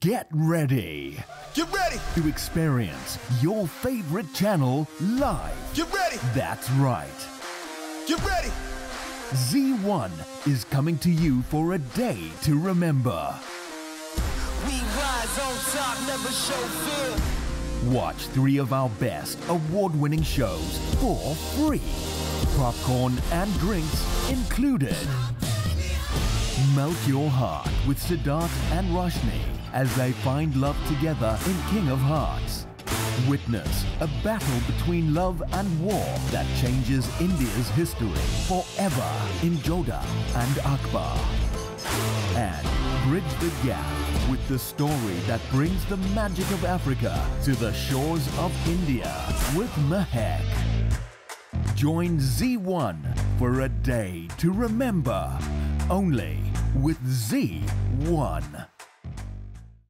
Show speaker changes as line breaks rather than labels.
Get ready
Get ready!
to experience your favorite channel live.
Get ready!
That's right.
Get ready!
Zee One is coming to you for a day to remember.
We rise on top, never show fear.
Watch three of our best award winning shows for free. Popcorn and drinks included. Melt your heart with Siddharth and Roshni as they find love together in King of Hearts. Witness a battle between love and war that changes India's history forever in Jodha and Akbar. And bridge the gap with the story that brings the magic of Africa to the shores of India with Mahek. Join Zee One for a day to remember only with Zee One.